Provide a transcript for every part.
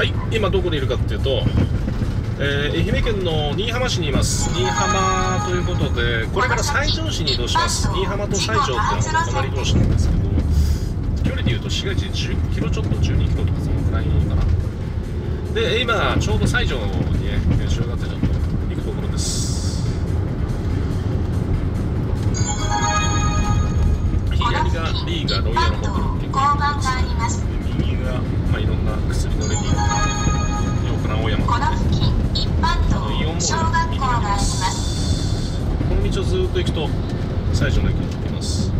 はい今どこにいるかっていうと、えー、愛媛県の新居浜市にいます。新居浜ということでこれから西条市に移動します。新居浜と西条っていうのは隣同士なんですけど距離でいうと市街地10キロちょっと12キロとかそのくらいかな。で今ちょうど西条にね塩がってちょっと行くところです。左がリーがロイヤルホテルっていう右が、まあ、いろんな薬っと行くと西条の駅に行きます。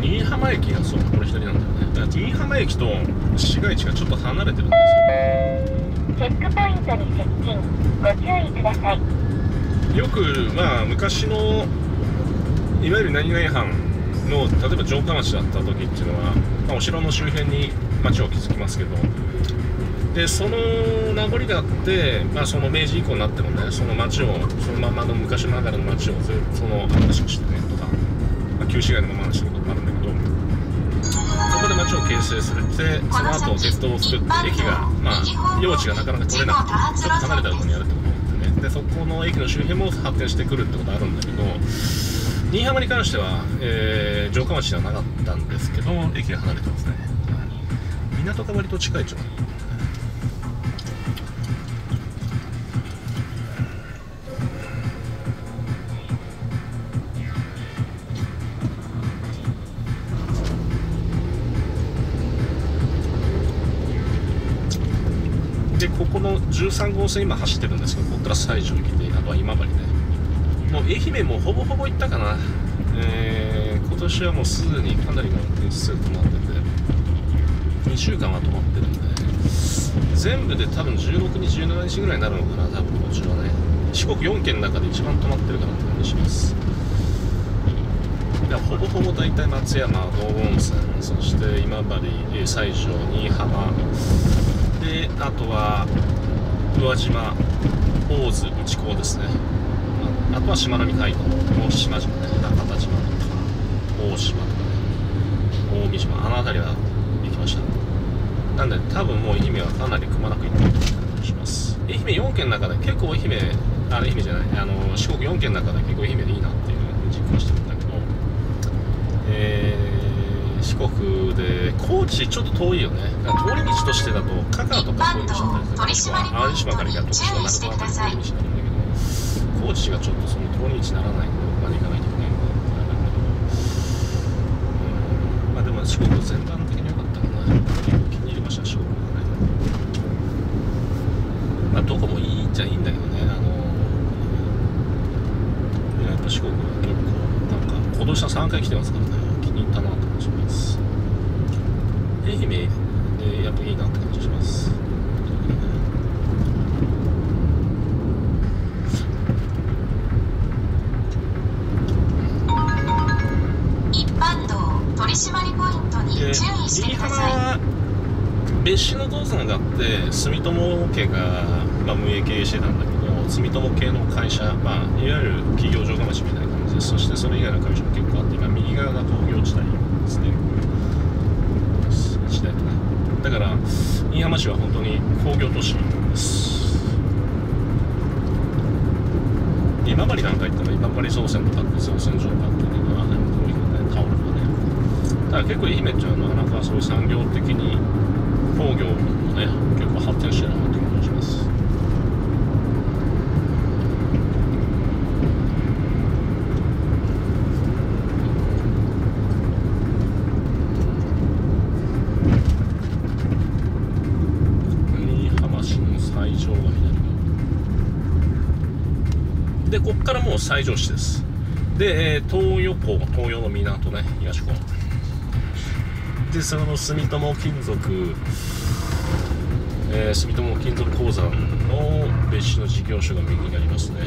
新居浜駅がそうこれ左なんだよね。だから新居浜駅と市街地がちょっと離れてるんですよ。チェックポイントに接近。ご注意ください。よくまあ昔のいわゆる何々藩の例えば城下町だった時っていうのは、まあ、お城の周辺に町を築きますけどでその名残があって、まあ、その明治以降になってもねその町をそのままの昔ながらの町をその新しくしてねとか、まあ、旧市街のままにしてることもあるんだけどそこで町を形成されてその後鉄道を作って駅が、まあ、用地がなかなか取れなくてちょっと離れたところにやるってことなんでね。でそこの駅の周辺も発展してくるってことあるんだけど新居浜に関しては、えー城下町ではなかったんですけど駅が離れてますね。港が割と近いちゃうでここの13号線今走ってるんですけどここから西条行きであとは今治ねもう愛媛もほぼほぼ行ったかな、えー今年はもうすでにかなりの日数止まってて。2週間は止まってるんで。全部で多分16日17日ぐらいになるのかな多分こちはね。四国4県の中で一番止まってるかなって感じします。でほぼほぼ大体松山道後温泉そして今治西条新居浜。であとは宇和島大津内港ですね。あとはしまなみ海道大島島ね中田島とか大島とかね大三島あの辺りは行きましたなんで多分もう愛媛はかなりくまなく行ってる感じします愛媛4県の中で結構愛媛あ愛媛じゃないあの四国4県の中で結構愛媛でいいなっていう実感してるんだけどえー四国で高知ちょっと遠いよね通り道としてだと香川とか通り道だったりするもしくは淡路島から行くと徳島鳴門あたり通り道なんだけど高知がちょっとその通り道にならないんでどこまで行かないといけないのかなってなるんだけどうんまあでも四国全般的に良かったかな結構気に入りました四国がねまあどこもいいっちゃいいんだけどね。あのやっぱ四国は結構なんか今年は3回来てますからね気に入ったなって感じします締まりポイントに注意してください別紙の父さんがあって住友家が、まあ、運営経営してたんだけど住友系の会社、まあ、いわゆる企業城下町みたいな感じですそしてそれ以外の会社も結構あって今右側が工業地帯ですね。地帯とねだから新居浜市は本当に工業都市です。今治なんか行ったら今治総線とかって総線場があってね。ねただ結構愛媛っていうのはなかなかそういう産業的に工業もね結構発展してるなって感じがします。でこっからもう西条市です。で、東洋港東洋の港ね東港でその住友金属、えー住友金属鉱山の別紙の事業所が右になりますね。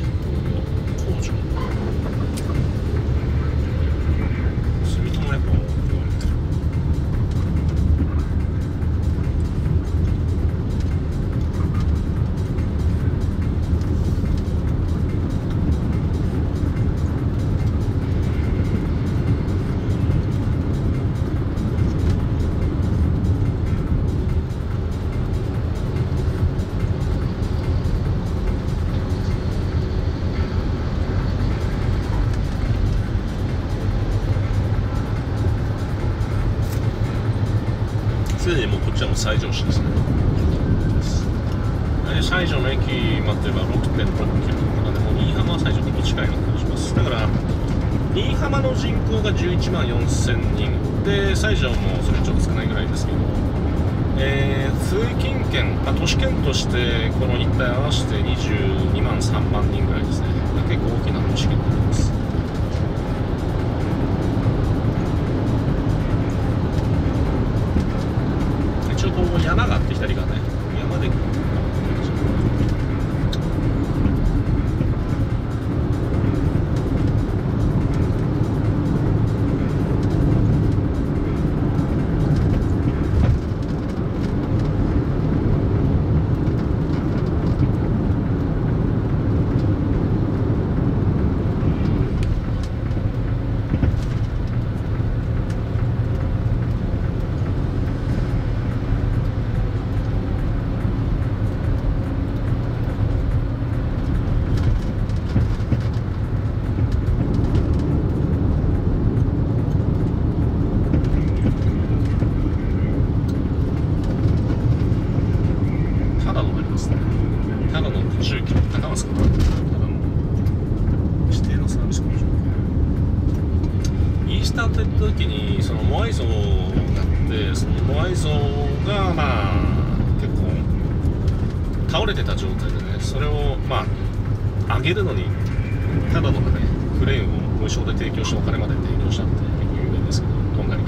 西条市です。ね西条の駅までは6 6キロなのでも新居浜は西条結構近いような。気がしますだから新居浜の人口が11万4000人で西条もそれちょっと少ないぐらいですけど。えー、通勤圏、まあ、都市圏としてこの一帯合わせて22万3万人ぐらいですね。結構大きな都市圏になります。あげるのにただのねクレーンを無償で提供してお金まで提供したって結構有名ですけどトンガに来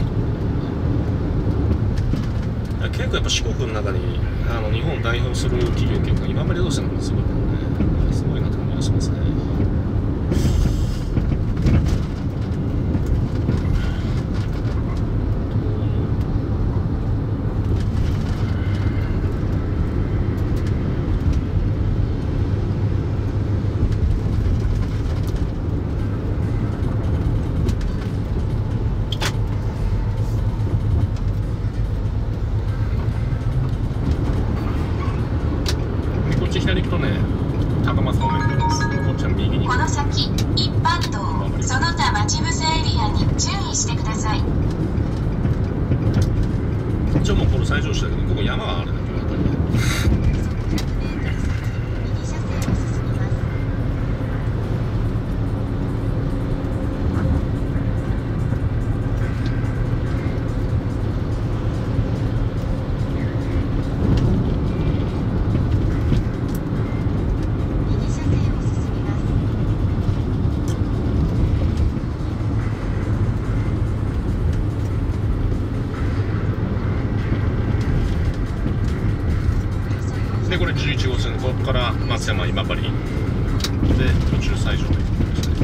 結構やっぱ四国の中にあの日本を代表する企業結構今までどうしてなんかすごいねすごいなと思いますね。で途中西条でですね。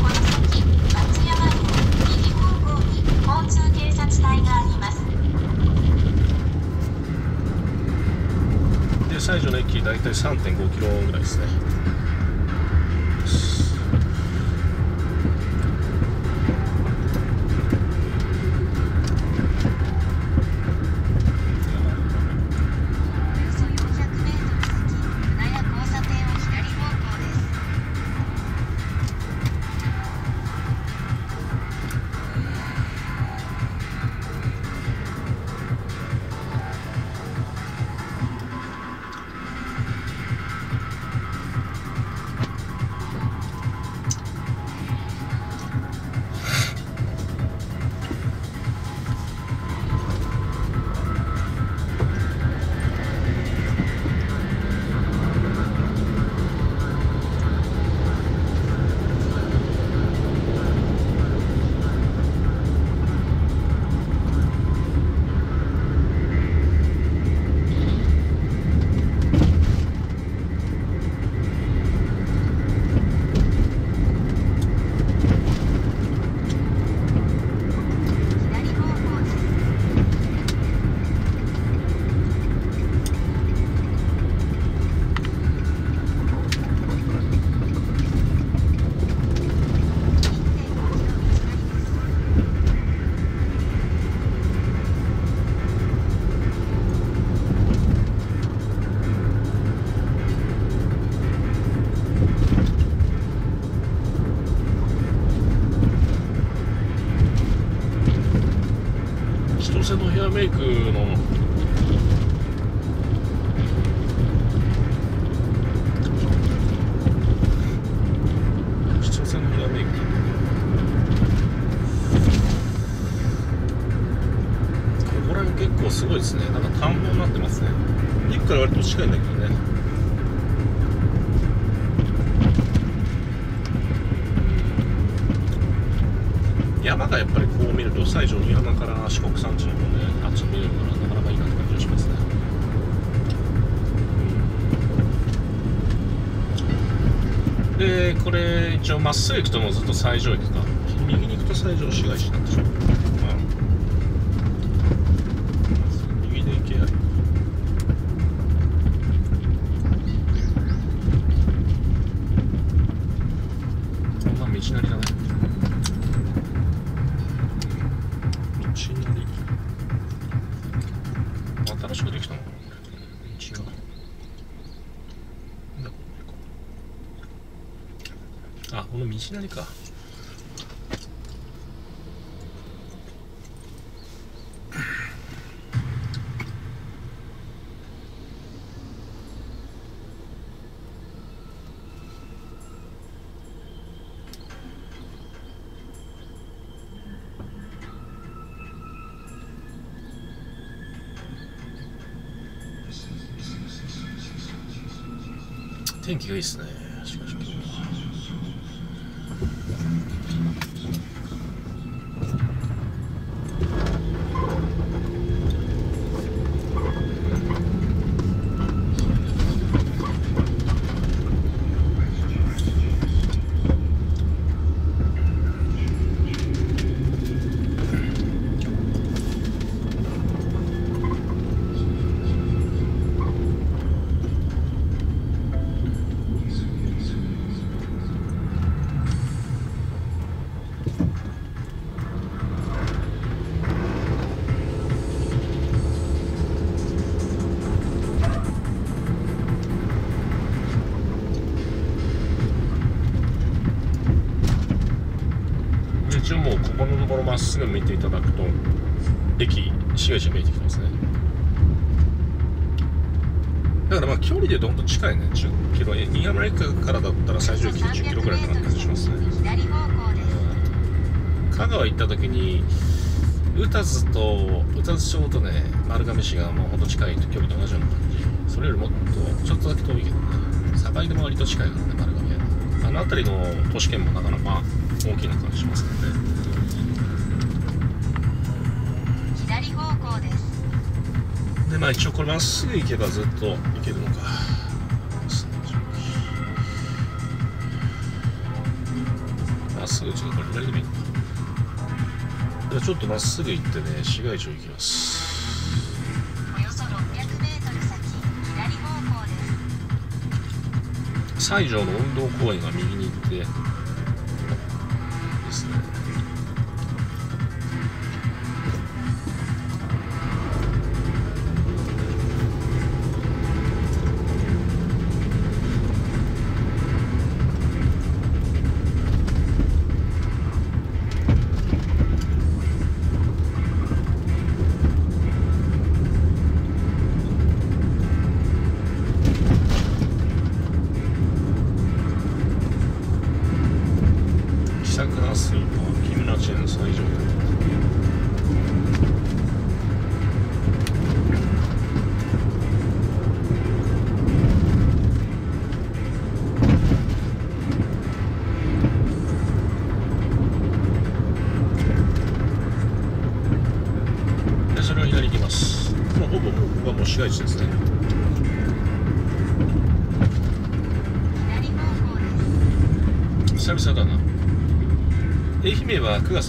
この先松山の右方向に交通警察隊があります。で西条の駅大体3.5キロぐらいですね。でこれ一応まっすぐ行くともうずっと西条駅か右に行くと西条市街地になってしまう、うん、右で行けや。こんな道なりだね道なり。新しくできたの道がなんだこれあこの道なりか。天気がいいですね。見ていただくと駅市街地が見えてきてますね。だからまあ距離で言うと本当近いね。10キロ。え新山駅からだったら最上駅で10キロぐらいかなって感じします。ね香川行った時に宇多津と宇多津町とね丸亀市がもうほんと近い距離と同じような感じ。それよりもっとちょっとだけ遠いけどね。境でも割と近いからね丸亀は。あの辺りの都市圏もなかなか大きな感じしますからねまあ一応これまっすぐ行けばずっと行けるのか。まっすぐ違うこれ左でもいいのかじゃあちょっとまっすぐ行ってね市街地を行きます。およそ600メートル先左方向です。西条の運動公園が右に行って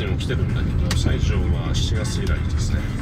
媛は9月にも来てるんだけど最上は7月以来ですね。